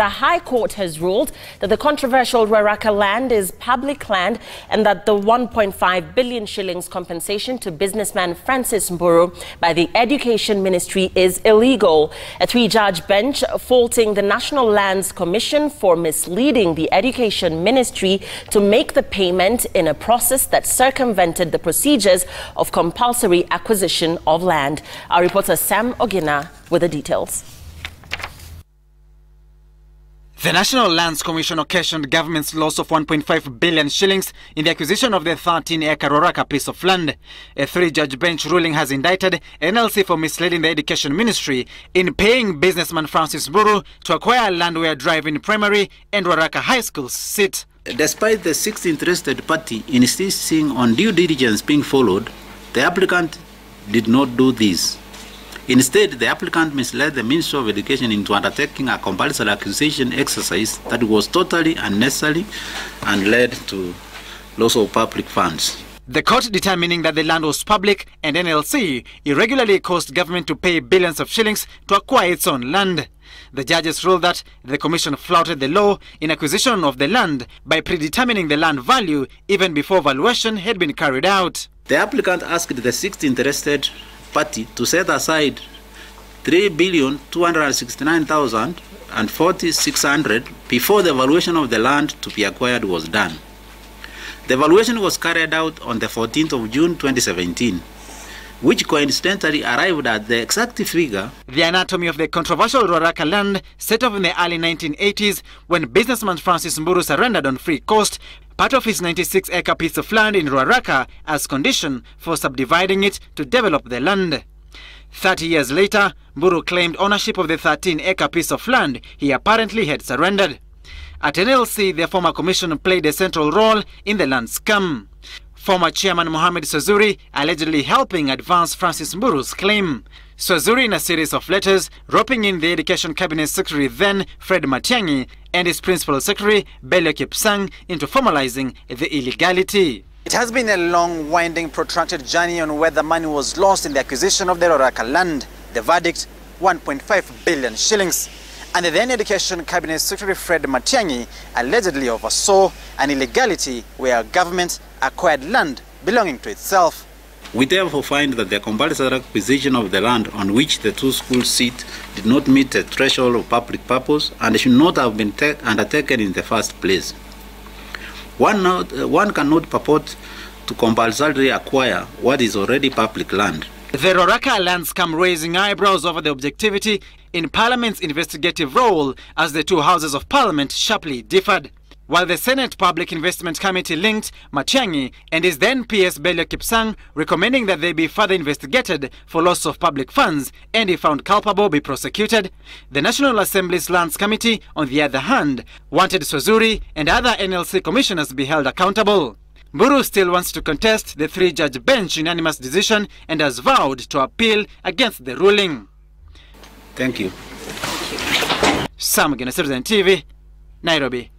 The High Court has ruled that the controversial Ruaraka land is public land and that the 1.5 billion shillings compensation to businessman Francis Mburu by the Education Ministry is illegal. A three-judge bench faulting the National Lands Commission for misleading the Education Ministry to make the payment in a process that circumvented the procedures of compulsory acquisition of land. Our reporter Sam Ogina with the details. The National Lands Commission occasioned government's loss of 1.5 billion shillings in the acquisition of the 13-acre Ruaraka piece of land. A three-judge bench ruling has indicted NLC for misleading the Education Ministry in paying businessman Francis Mburu to acquire land where Drive-In Primary and Ruaraka High Schools sit. Despite the sixth interested party insisting on due diligence being followed, the applicant did not do this. Instead, the applicant misled the Ministry of Education into undertaking a compulsory acquisition exercise that was totally unnecessary and led to loss of public funds. The court determining that the land was public and NLC irregularly caused government to pay billions of shillings to acquire its own land. The judges ruled that the commission flouted the law in acquisition of the land by predetermining the land value even before valuation had been carried out. The applicant asked the sixth interested party to set aside 3,269,046 before the valuation of the land to be acquired was done. The valuation was carried out on the 14th of June 2017 which coincidentally arrived at the exact figure. The anatomy of the controversial Ruaraka land set off in the early 1980s when businessman Francis Mburu surrendered on free coast part of his 96-acre piece of land in Ruaraka as condition for subdividing it to develop the land. 30 years later, Mburu claimed ownership of the 13-acre piece of land he apparently had surrendered. At NLC, the former commission played a central role in the land scam. Former chairman Mohamed Sazuri allegedly helping advance Francis Mburu's claim. Sazuri, in a series of letters roping in the Education Cabinet Secretary then Fred Matiang'i and his Principal Secretary Belio Kipsang into formalizing the illegality. It has been a long, winding, protracted journey on where the money was lost in the acquisition of the Roraka land. The verdict, 1.5 billion shillings. And the then Education Cabinet Secretary Fred Matiang'i allegedly oversaw an illegality where government acquired land belonging to itself. We therefore find that the compulsory acquisition of the land on which the two schools sit did not meet the threshold of public purpose and should not have been undertaken in the first place. One, not, one cannot purport to compulsorily acquire what is already public land. The Ruaraka lands come raising eyebrows over the objectivity in Parliament's investigative role as the two houses of Parliament sharply differed. While the Senate Public Investment Committee linked Matiang'i and his then PS Belio Kipsang recommending that they be further investigated for loss of public funds and if found culpable be prosecuted, the National Assembly's Lands Committee, on the other hand, wanted Swazuri and other NLC commissioners be held accountable. Mburu still wants to contest the three-judge bench unanimous decision and has vowed to appeal against the ruling. Thank you. Sam Citizen TV, Nairobi.